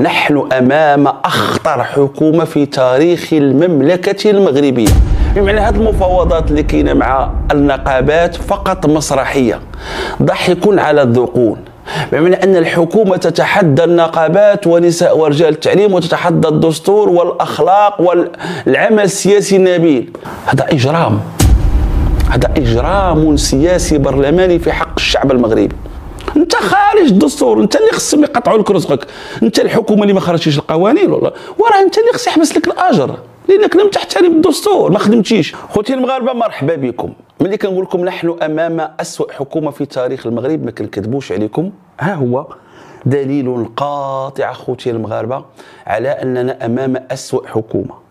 نحن أمام أخطر حكومة في تاريخ المملكة المغربية. بمعنى هذه المفاوضات اللي كاينة مع النقابات فقط مسرحية ضحك على الذقون بمعنى أن الحكومة تتحدى النقابات ونساء ورجال التعليم وتتحدى الدستور والأخلاق والعمل السياسي النبيل. هذا إجرام. هذا إجرام سياسي برلماني في حق الشعب المغربي. انت خارج الدستور انت اللي خصهم يقطعوا لك رزقك. انت الحكومة اللي ما خرجتيش القوانين والله وراه انت اللي خص يحبس لك الأجر. لأنك لم تحترم الدستور ما خدمتيش. خوتي المغاربة مرحبا بكم. ملي كنقول لكم نحن أمام أسوأ حكومة في تاريخ المغرب ما كنكذبوش عليكم. ها هو دليل قاطع خوتي المغاربة على أننا أمام أسوأ حكومة.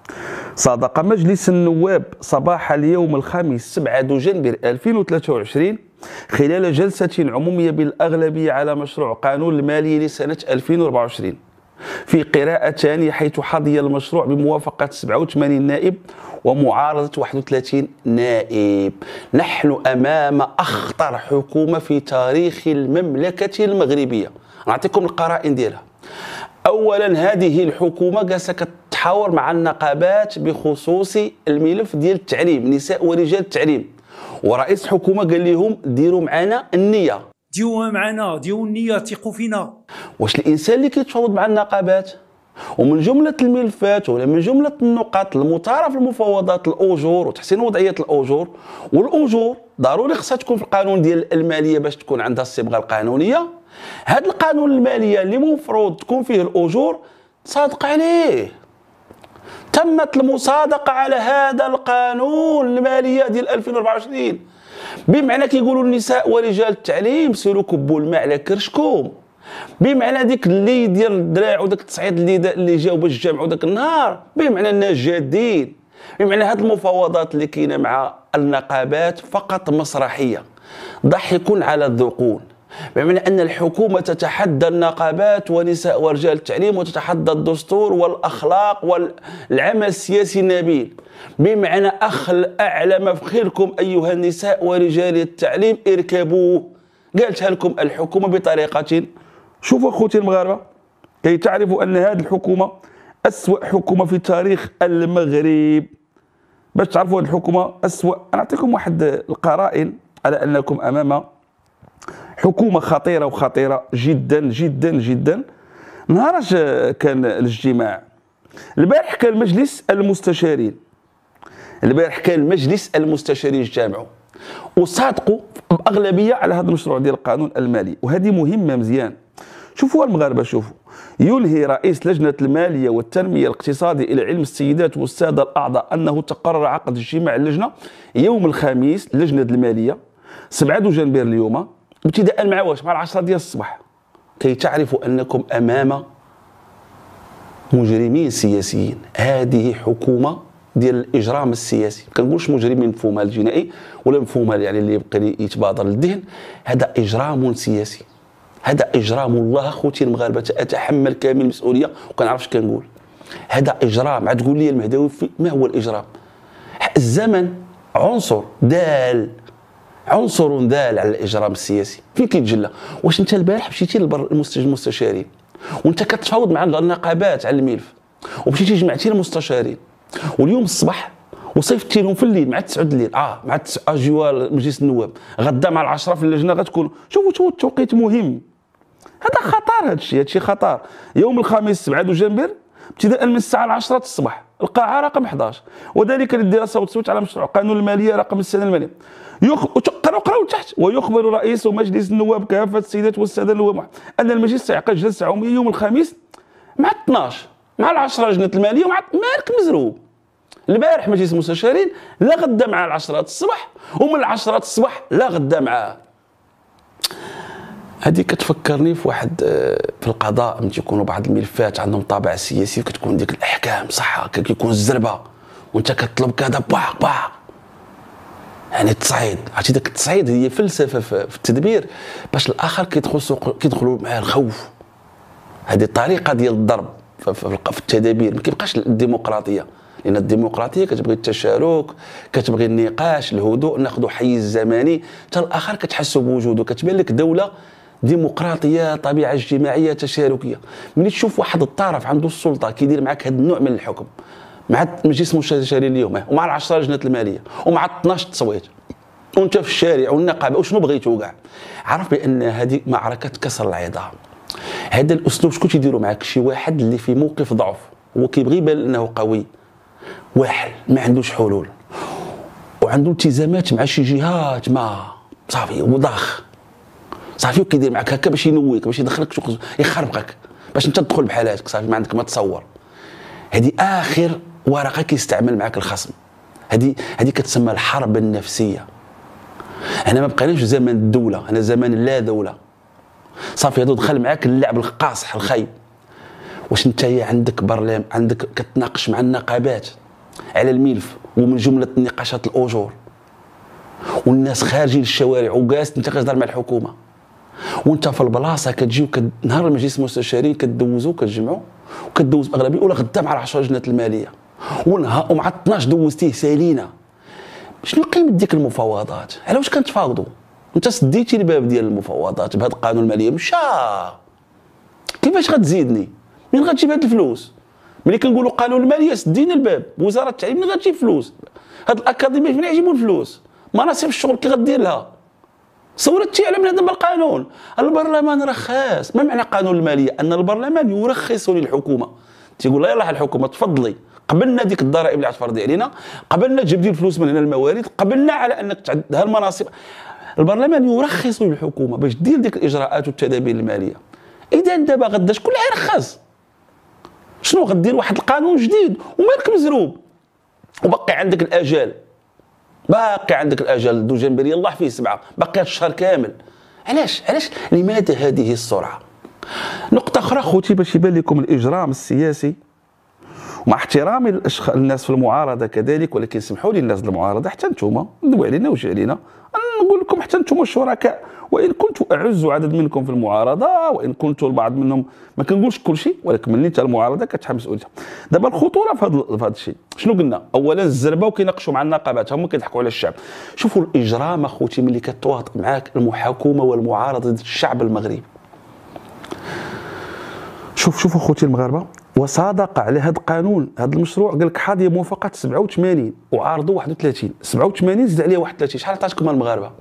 صادق مجلس النواب صباح اليوم الخميس 7 دجنبر 2023 خلال جلسة عمومية بالأغلبية على مشروع قانون المالية لسنة 2024 في قراءة ثانية حيث حظي المشروع بموافقة 87 نائب ومعارضة 31 نائب. نحن أمام أخطر حكومة في تاريخ المملكة المغربية. نعطيكم القرائن ديالها. أولا هذه الحكومة جالسة كتحاور مع النقابات بخصوص الملف ديال التعليم نساء ورجال التعليم. ورئيس الحكومة قال لهم ديروا معنا النية. ديوها معنا ديو النية ثقوا فينا. واش الإنسان اللي كيتفاوض مع النقابات؟ ومن جملة الملفات ولا من جملة النقاط المثارة في المفاوضات الأجور وتحسين وضعية الأجور والأجور ضروري خصها تكون في القانون ديال المالية باش تكون عندها الصبغة القانونية. هذا القانون المالية اللي مفروض تكون فيه الأجور صادق عليه. تمت المصادقة على هذا القانون المالية ديال 2024 بمعنى كيقولوا النساء ورجال التعليم سيروا كبوا الماء على كرشكم. بمعنى ديك اللي ديال الدراع وداك التصعيد اللي اللي جاو باش جمعوا داك النهار. بمعنى الناس جادين. بمعنى هذه المفاوضات اللي كاينة مع النقابات فقط مسرحية. ضحك على الذقون. بمعنى أن الحكومة تتحدى النقابات ونساء ورجال التعليم وتتحدى الدستور والأخلاق والعمل السياسي النبيل. بمعنى اخل اعلى مفخركم أيها النساء ورجال التعليم اركبوه قالتها لكم الحكومة بطريقة. شوفوا أخوتي المغاربة كي تعرفوا أن هذه الحكومة أسوأ حكومة في تاريخ المغرب. باش تعرفوا هذه الحكومة أسوأ. نعطيكم واحد القرائن على أنكم أمام حكومة خطيرة وخطيرة جدا جدا جدا. نهار كان الاجتماع. البارح كان مجلس المستشارين. البارح كان مجلس المستشارين اجتمعوا. وصادقوا بأغلبية على هذا المشروع ديال القانون المالي. وهذه مهمة مزيان. شوفوا المغاربة شوفوا. ينهي رئيس لجنة المالية والتنمية الاقتصادي إلى علم السيدات والسادة الأعضاء أنه تقرر عقد اجتماع اللجنة يوم الخميس لجنة المالية 7 دجنبر اليوم. ابتداء مع واش مع العشرة ديال الصباح. كي تعرفوا أنكم أمام مجرمين سياسيين. هذه حكومة ديال الإجرام السياسي. ما كنقولش مجرمين مفهومها الجنائي ولا مفهومها يعني اللي يبقى يتبادر للذهن. هذا إجرام سياسي. هذا إجرام الله اخوتي المغاربة. أتحمل كامل المسؤولية وكنعرفش كنقول. هذا إجرام. عاد تقول لي المهداوي ما هو الإجرام؟ الزمن عنصر دال عنصر دال على الإجرام السياسي فين كيتجلى واش أنت البارح مشيتي للمستشارين وأنت كتفاوض مع النقابات على الملف ومشيتي جمعتي المستشارين واليوم الصباح وصيفطتي لهم في الليل مع 9 الليل آه مع 9 اجواء مجلس النواب. غدا مع العشرة في اللجنة غتكون. شوفوا شوفوا التوقيت مهم. هذا خطر هذا الشيء هذا الشيء خطر. يوم الخميس 7 دجنبر ابتداء من الساعة 10 الصباح القاعة رقم 11 وذلك للدراسة والتصويت على مشروع قانون المالية رقم السنة المالية. يخ... قرأوا قرأوا تحت. ويخبر رئيس مجلس النواب كافة السيدات والسادة النواب أن المجلس سيعقد جلسة عمومية يوم الخميس مع 12 مع العشرة لجنة المالية ومع مالك مزروب. البارح مجلس المستشارين لا غدا مع العشرات الصباح ومن العشرات الصباح لا غدا معاه هذه كتفكرني في واحد آه، في القضاء ملي تيكونوا بعض الملفات عندهم طابع سياسي وكتكون ديك الأحكام صح كيكون الزربة وانت كتطلب كذا باق باق يعني التصعيد عرفتي؟ ديك التصعيد هي فلسفة في التدبير باش الآخر كيدخل كيدخلوا مع الخوف. هذه الطريقة ديال الضرب في التدابير. ما كيبقاش الديمقراطية لأن الديمقراطية كتبغي التشارك كتبغي النقاش الهدوء ناخذ حيز زمني حتى الآخر كتحس بوجوده كتبان لك دولة ديمقراطية طبيعة اجتماعية تشاركية. ملي تشوف واحد الطرف عنده السلطة كيدير معك هذا النوع من الحكم مع المجلس المستشاري اليوم ومع العشرة لجنة المالية ومع 12 تصويت وانت في الشارع والنقابة وشنو بغيتو كاع؟ عرف بأن هذه معركة كسر العظام. هذا الأسلوب شكون تيديروا معك شي واحد اللي في موقف ضعف هو كيبغي يبان أنه قوي. واحد ما عندوش حلول وعنده التزامات مع شي جهات ما صافي وضاخ صافي وكيدير معك هكا باش ينويك باش يدخلك يخربقك باش انت تدخل بحالاتك صافي ما عندك ما تصور. هذه آخر ورقة كيستعمل معك الخصم. هذه هذه كتسمى الحرب النفسية. هنا ما بقيناش في زمن الدولة هنا زمن لا دولة. صافي هذا دخل معاك اللعب القاصح الخايب. واش انت عندك برلمان عندك كتناقش مع النقابات على الملف ومن جملة نقاشات الأجور. والناس خارجين للشوارع وجالس انت كتهضر مع الحكومة. وانت في البلاصة كتجي وكد... نهار المجلس المستشاري كدوزو كتجمعوا وكدوز أغلبية ولا غدا مع 10 لجنه المالية. ونهار ومع 12 دوزتيه سالينا شنو قيمة ديك المفاوضات؟ على واش كنتفاوضوا انت سديتي الباب ديال المفاوضات بهذا القانون المالية مشى. كيفاش غتزيدني؟ منين غتجيب هاد الفلوس؟ ملي كنقولوا قانون المالية سدينا الباب. وزارة التعليم منين غتجيب فلوس. هاد الأكاديمية فين يجيبوا الفلوس؟ مناصب الشغل كي غدير لها صورتي على من هذا القانون. البرلمان رخاص. ما معنى قانون المالية؟ أن البرلمان يرخص للحكومة. تيقول لا يلاه الحكومة تفضلي. قبلنا ديك الضرائب اللي غتفرضي علينا قبلنا تجيب دي الفلوس من هنا الموارد قبلنا على أنك تعد المناصب. البرلمان يرخص للحكومة. باش دير ديك الإجراءات والتدابير المالية. إذا دابا غدا شكون اللي غيرخص شنو غدير؟ واحد القانون جديد. ومالك مزروب. وبقي عندك الآجال. باقي عندك الأجل دو جنبري الله فيه سبعة باقي الشهر كامل. علاش؟ علاش؟ لماذا هذه السرعة؟ نقطة أخرى خوتي باش يبان لكم الإجرام السياسي مع احترامي الاشخاص الناس في المعارضة كذلك ولكن سمحوا لي الناس المعارضة حتى أنتم ندوي علينا وجي علينا نقول لكم حتى أنتم الشركاء. وإن كنت أعز عدد منكم في المعارضة وإن كنت البعض منهم ما كنقولش كل شيء ولكن ملي انت المعارضة كتحمل مسؤوليتها دابا الخطورة في هذا الشيء. شنو قلنا؟ اولا الزربة وكيناقشوا مع النقابات هما كيضحكوا على الشعب. شوفوا الإجرام أخوتي ملي كتواطئ معاك المحاكمة والمعارضة ضد الشعب المغربي. شوف شوفوا أخوتي المغاربة. وصادق على هذا القانون. هذا المشروع قال لك حاضيه موافقة 87 وعارضوا 31 87 زيد عليها 31 شحال عطاتكم المغاربة؟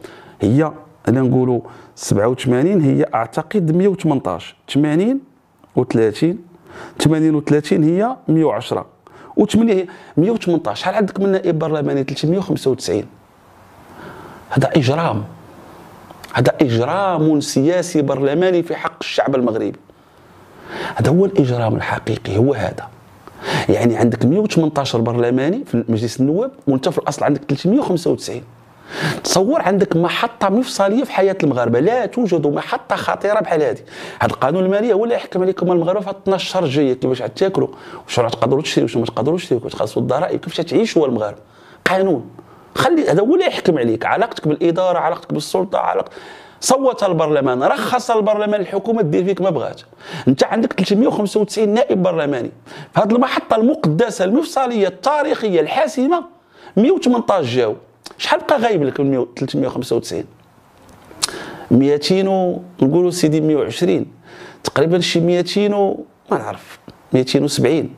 هي أنا نقولوا 87 هي أعتقد 118 80 و30 80 و30 هي 110 و8 هي 118 شحال عندك من نائب برلماني؟ 395 هذا إجرام. هذا إجرام سياسي برلماني في حق الشعب المغربي. هذا هو الإجرام الحقيقي هو هذا. يعني عندك 118 برلماني في مجلس النواب وانت في الأصل عندك 395 تصور عندك محطة مفصلية في حياة المغاربة لا توجد محطة خطيرة بحال هذه. هذا القانون المالية هو اللي يحكم عليكم المغاربه في 12 شهر الجايه كيفاش تاكلوا واش تقدروا تشريوا واش ما تقدروش تشريوا تخلصوا الضرائب كيفاش تعيشوا المغاربة؟ قانون. خلي هذا هو اللي يحكم عليك علاقتك بالإدارة علاقتك بالسلطة علاقتك صوت البرلمان رخص البرلمان الحكومة دير فيك ما بغات. انت عندك 395 نائب برلماني في هذه المحطة المقدسة المفصلية التاريخية الحاسمة 118 جاو. شحال بقى غايب لك من 395 200 نقولوا سيدي 120 تقريبا شي 200 و ما نعرف 270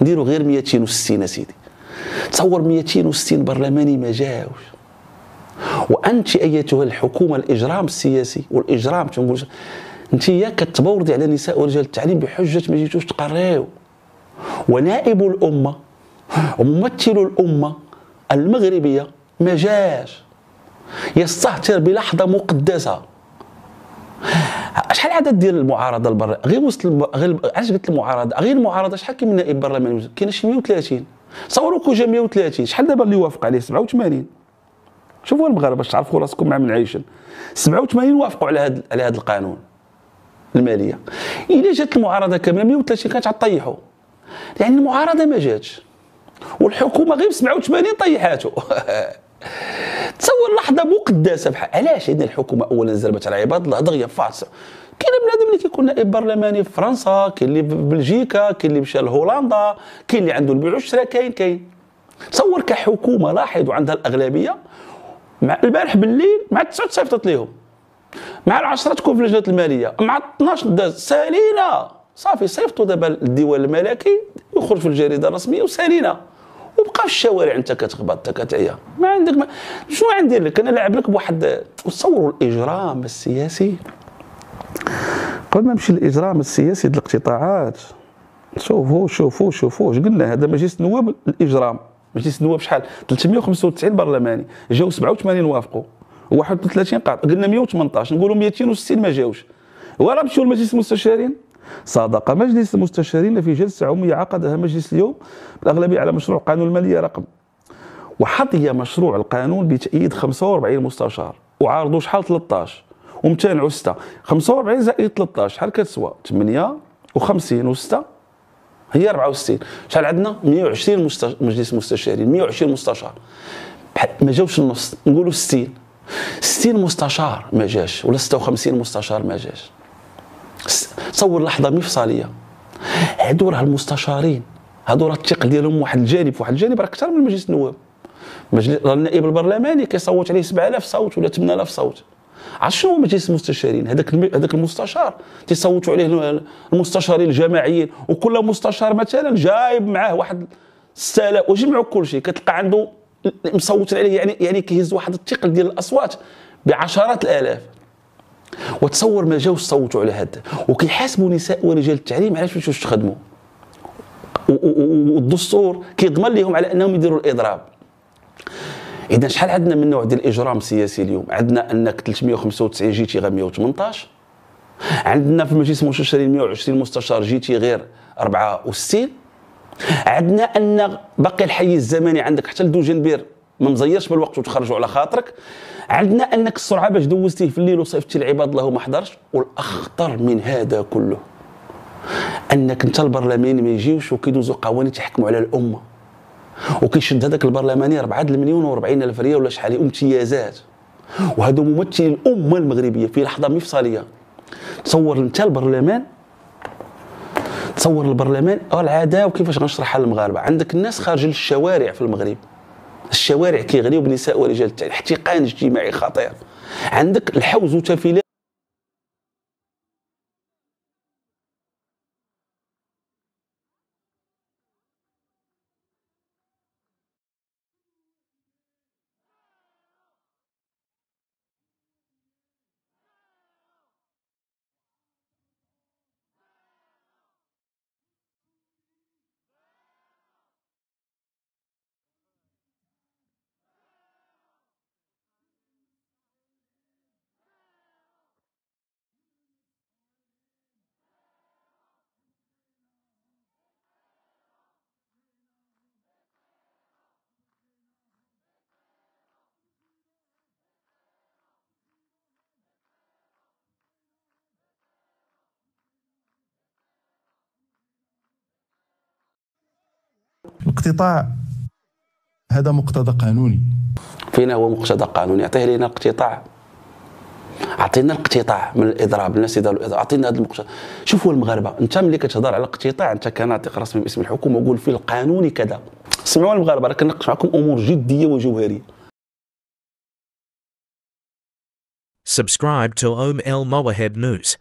نديروا غير 260 سيدي. تصور 260 برلماني ما جاوش. وأنت أيتها الحكومة الإجرام السياسي والإجرام تنقول أنت كتبوردي على نساء ورجال التعليم بحجة ما جيتوش تقريو. ونائب الأمة وممثل الأمة المغربية ما جاش. يستهتر بلحظة مقدسة. شحال العدد ديال المعارضة البر؟ غير وسط الم... غير علاش قلت المعارضة؟ غير المعارضة شحال كاين من نائب برلماني كاين شي 130 تصوروا كون جا 130 شحال دابا اللي وافق عليه؟ 87 شوفوا المغاربة باش تعرفوا راسكم مع من عايشين. 87 وافقوا على هذا على هذا القانون المالية. إلا جات المعارضة كاملة 130 كانت غطيحوا يعني المعارضة ما جاتش. والحكومة غير 87 طيحاتو. تصور لحظة مقدسة بحال علاش لأن الحكومة اولا زربت على عباد الله؟ دغيا فاص كاين بنادم اللي كيكون نائب برلماني في فرنسا كاين اللي في بلجيكا كاين اللي مشى لهولندا كاين اللي عنده البيع والشراء كاين كاين. تصور كحكومة لاحظوا عندها الأغلبية مع البارح بالليل مع التسعود صيفطت لهم مع العشرة تكون في اللجنة المالية. مع 12 داز سالينا صافي صيفطوا دابا الديوان الملكي يخرج في الجريدة الرسمية وسالينا وبقى في الشوارع انت كتخبط انت كتعيا. ما عندك ما شنو غندير لك؟ أنا لاعب لك بواحد تصوروا الإجرام السياسي. قبل ما نمشي للإجرام السياسي ديال الاقتطاعات شوفوا شوفوا شوفوا اش قلنا؟ هذا مجلس النواب الإجرام. مجلس النواب شحال؟ 395 برلماني. جاو 87 وافقوا 31 قاطع قلنا 118 نقولوا 260 ما جاوش. ورا مشيو لمجلس المستشارين؟ صادق مجلس المستشارين في جلسة عمومية عقدها مجلس اليوم بالأغلبية على مشروع قانون المالية رقم وحظي مشروع القانون بتأييد 45 مستشار وعارضوا شحال 13 وامتنعوا 6 45 زائد 13 شحال كتسوى؟ 58 و6 هي 64 شحال عندنا؟ 120 مجلس مستشارين 120 مستشار. ما جاوش النص نقولوا 60 60 مستشار ما جاش ولا 56 مستشار ما جاش. تصور لحظة مفصلية. هادو راه المستشارين هادو راه الثقل ديالهم واحد الجانب واحد الجانب راه أكثر من مجلس النواب. مجلس النائب البرلماني كيصوت عليه 7000 صوت ولا 8000 صوت. عرفت شنو هو مجلس المستشارين؟ هذاك هذاك المستشار تيصوتوا عليه المستشارين الجماعيين وكل مستشار مثلا جايب معاه واحد 6000 وجمعوا كل شيء. كتلقى عنده مصوت عليه يعني يعني كيهز واحد الثقل ديال الأصوات بعشرات الآلاف. وتصور ما جاوش صوتوا على هذا وكيحاسبوا نساء ورجال التعليم علاش واش تخدموا والدستور كيضمن لهم على أنهم يديروا الإضراب. إذا شحال عندنا من نوع ديال الإجرام السياسي اليوم؟ عندنا أنك 395 جيتي غير 118 عندنا في المجلس المستشارين 120 مستشار جيتي غير 64 عندنا أن باقي الحيز الزمني عندك حتى لدوجنبير ما مزيرش بالوقت وتخرجوا على خاطرك. عندنا أنك السرعة باش دوزتيه في الليل وصيفتي العباد الله ما حضرش. والأخطر من هذا كله أنك أنت البرلماني ما يجيوش وكيدوزوا قوانين تحكموا على الأمة. وكيشد هذاك البرلماني 4 المليون و40 ألف ريال ولا شحال امتيازات وهذو ممثلي الأمة المغربية في لحظة مفصلية. تصور أنت البرلمان؟ تصور البرلمان العداوة وكيفاش غنشرحها للمغاربة؟ عندك الناس خارجين للشوارع في المغرب. الشوارع كيغليو بنساء ورجال التعليم احتقان اجتماعي خطير. عندك الحوز وتفيلات الاقتطاع هذا مقتضى قانوني. فين هو مقتضى قانوني؟ أعطيه لنا الاقتطاع أعطينا الاقتطاع من الإضراب الناس يداروا الاضراب أعطينا هذا المقتطع شوفوا المغاربة أنت ملي كتهضر على الاقتطاع أنت كناطق رسمي باسم الحكومة وقول في القانوني كذا. سمعوا المغاربة راه كنناقش معكم أمور جدية وجوهرية. Subscribe to OML Mowahed News.